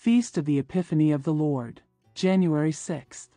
Feast of the Epiphany of the Lord, January 6th.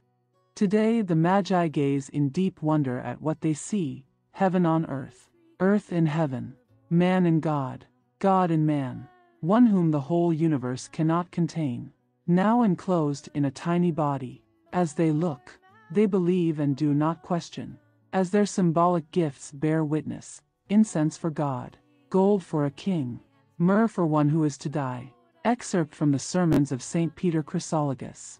Today the Magi gaze in deep wonder at what they see heaven on earth, earth in heaven, man in God, God in man, one whom the whole universe cannot contain, now enclosed in a tiny body. As they look, they believe and do not question, as their symbolic gifts bear witness incense for God, gold for a king, myrrh for one who is to die. Excerpt from the Sermons of St. Peter Chrysologus.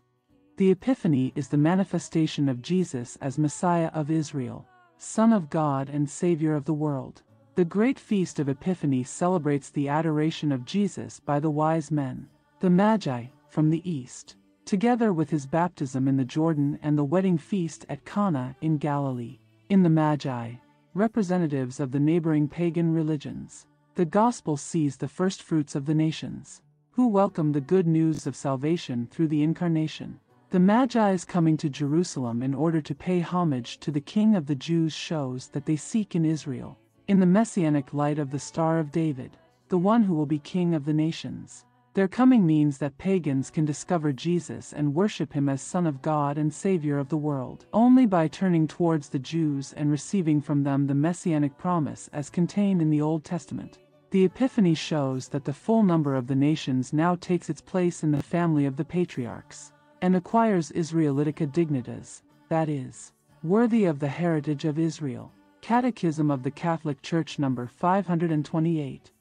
The Epiphany is the manifestation of Jesus as Messiah of Israel, Son of God and Savior of the world. The great feast of Epiphany celebrates the adoration of Jesus by the wise men, the Magi, from the east, together with his baptism in the Jordan and the wedding feast at Cana in Galilee. In the Magi, representatives of the neighboring pagan religions, the gospel sees the first fruits of the nations who welcome the good news of salvation through the Incarnation. The Magi's coming to Jerusalem in order to pay homage to the King of the Jews shows that they seek in Israel, in the messianic light of the Star of David, the one who will be King of the nations. Their coming means that pagans can discover Jesus and worship him as Son of God and Savior of the world, only by turning towards the Jews and receiving from them the messianic promise as contained in the Old Testament. The Epiphany shows that the full number of the nations now takes its place in the family of the patriarchs, and acquires Israelitica dignitas, that is, worthy of the heritage of Israel. Catechism of the Catholic Church number 528.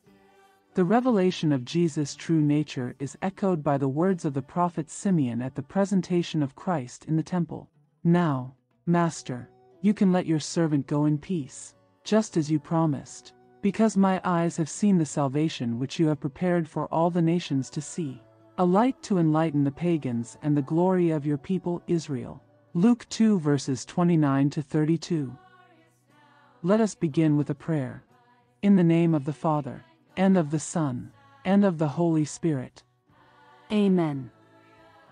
The revelation of Jesus' true nature is echoed by the words of the prophet Simeon at the presentation of Christ in the temple. Now, Master, you can let your servant go in peace, just as you promised because my eyes have seen the salvation which you have prepared for all the nations to see, a light to enlighten the pagans and the glory of your people Israel. Luke 2 verses 29 to 32. Let us begin with a prayer. In the name of the Father, and of the Son, and of the Holy Spirit. Amen.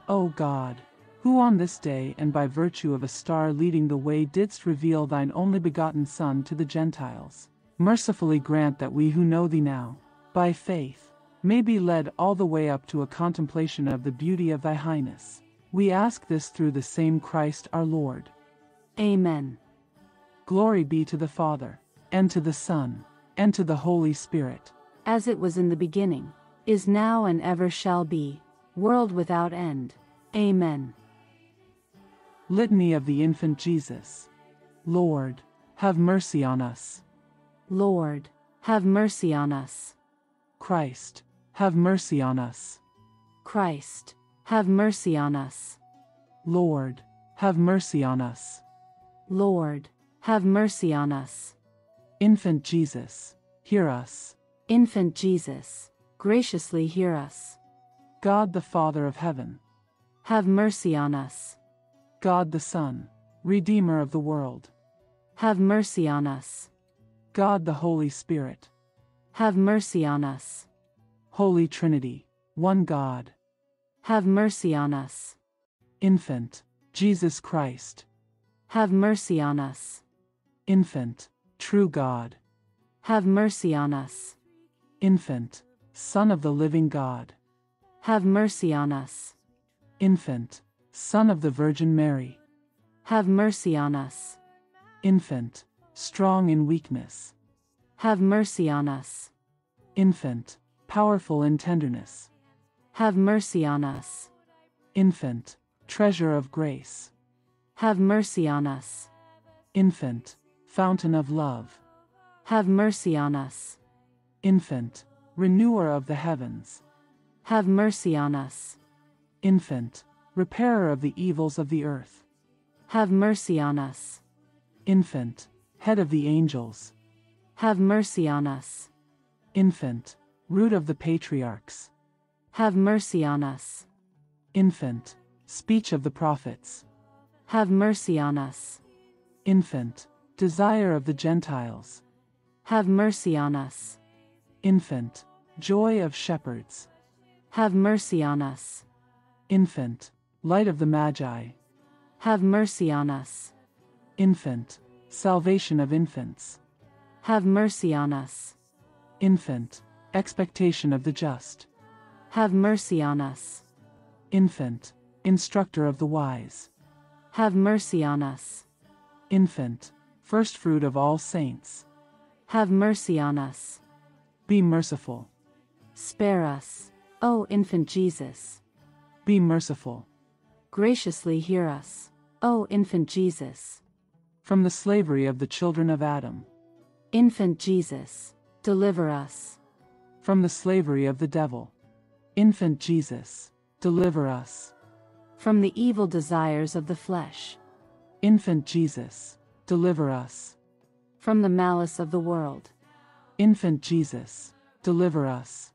O God, who on this day and by virtue of a star leading the way didst reveal thine only begotten Son to the Gentiles, mercifully grant that we who know thee now, by faith, may be led all the way up to a contemplation of the beauty of thy highness. We ask this through the same Christ our Lord. Amen. Glory be to the Father, and to the Son, and to the Holy Spirit. As it was in the beginning, is now and ever shall be, world without end. Amen. Litany of the Infant Jesus. Lord, have mercy on us. Lord, have mercy on us. Christ, have mercy on us. Christ, have mercy on us. Lord, have mercy on us. Lord, have mercy on us. Infant Jesus, hear us. Infant Jesus, graciously hear us. God the Father of heaven, have mercy on us. God the Son, Redeemer of the world, have mercy on us. God the Holy Spirit. Have mercy on us. Holy Trinity, one God. Have mercy on us. Infant, Jesus Christ. Have mercy on us. Infant, true God. Have mercy on us. Infant, Son of the living God. Have mercy on us. Infant, Son of the Virgin Mary. Have mercy on us. Infant, strong in weakness. Have mercy on us. Infant, powerful in tenderness. Have mercy on us. Infant, treasure of grace. Have mercy on us. Infant, fountain of love. Have mercy on us. Infant, renewer of the heavens. Have mercy on us. Infant, repairer of the evils of the earth. Have mercy on us. Infant, head of the angels. Have mercy on us. Infant, root of the patriarchs. Have mercy on us. Infant, speech of the prophets. Have mercy on us. Infant, desire of the Gentiles. Have mercy on us. Infant, joy of shepherds. Have mercy on us. Infant, light of the Magi. Have mercy on us. Infant, salvation of infants. Have mercy on us. Infant, expectation of the just. Have mercy on us. Infant, instructor of the wise. Have mercy on us. Infant, first fruit of all saints. Have mercy on us. Be merciful. Spare us, O infant Jesus. Be merciful. Graciously hear us, O infant Jesus. From the slavery of the children of Adam. Infant Jesus, deliver us. From the slavery of the devil. Infant Jesus, deliver us. From the evil desires of the flesh. Infant Jesus, deliver us. From the malice of the world. Infant Jesus, deliver us.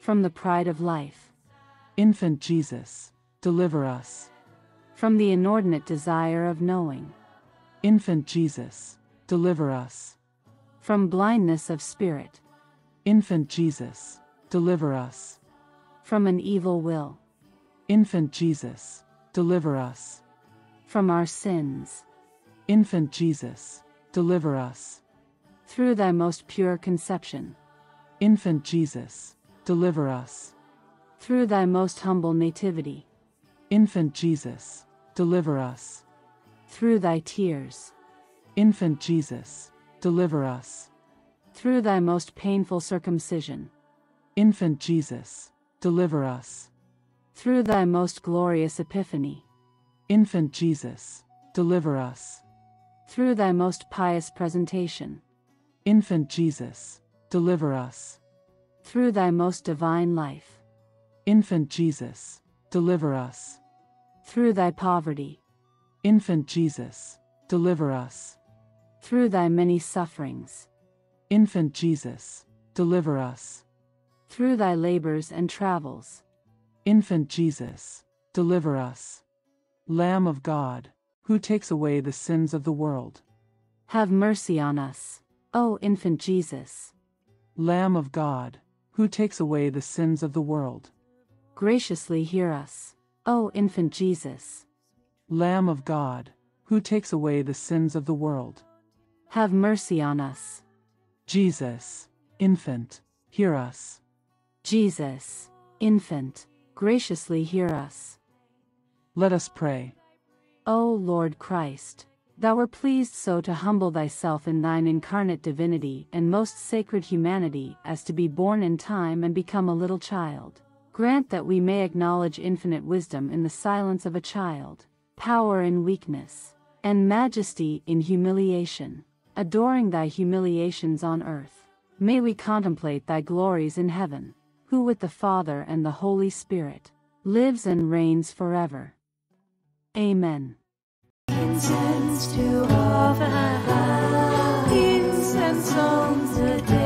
From the pride of life. Infant Jesus, deliver us. From the inordinate desire of knowing. Infant Jesus, deliver us. From blindness of spirit. Infant Jesus, deliver us. From an evil will. Infant Jesus, deliver us. From our sins. Infant Jesus, deliver us. Through thy most pure conception. Infant Jesus, deliver us. Through thy most humble nativity. Infant Jesus, deliver us. Through thy tears. Infant Jesus, deliver us. Through thy most painful circumcision. Infant Jesus, deliver us. Through thy most glorious epiphany. Infant Jesus, deliver us. Through thy most pious presentation. Infant Jesus, deliver us. Through thy most divine life. Infant Jesus, deliver us. Through thy poverty. Infant Jesus, deliver us. Through thy many sufferings. Infant Jesus, deliver us. Through thy labors and travels. Infant Jesus, deliver us. Lamb of God, who takes away the sins of the world. Have mercy on us, O infant Jesus. Lamb of God, who takes away the sins of the world. Graciously hear us, O infant Jesus. Lamb of God, who takes away the sins of the world. Have mercy on us. Jesus, infant, hear us. Jesus, infant, graciously hear us. Let us pray. O Lord Christ, thou were pleased so to humble thyself in thine incarnate divinity and most sacred humanity as to be born in time and become a little child. Grant that we may acknowledge infinite wisdom in the silence of a child, power in weakness, and majesty in humiliation. Adoring thy humiliations on earth, may we contemplate thy glories in heaven, who with the Father and the Holy Spirit lives and reigns forever. Amen. Incense to offer, incense songs a day.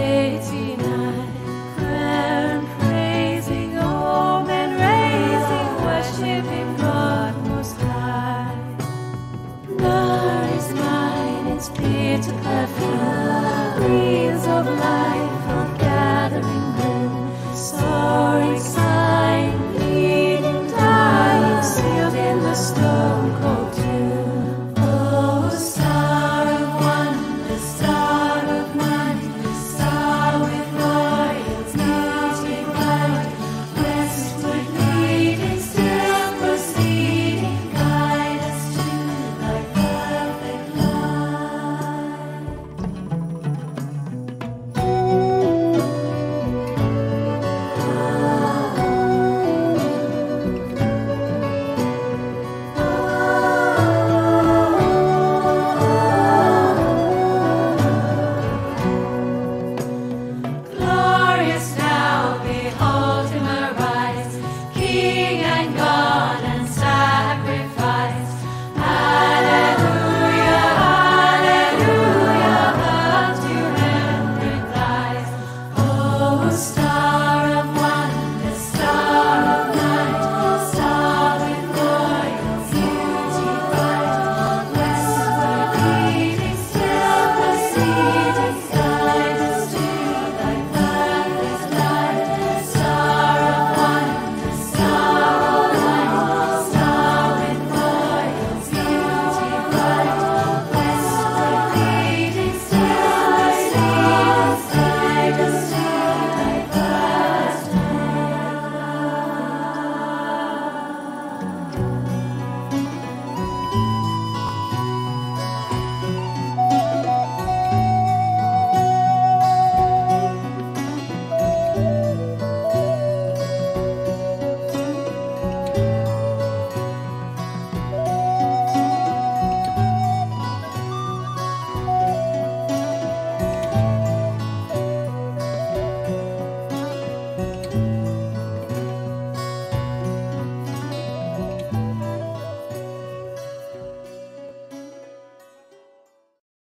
It's there to cut.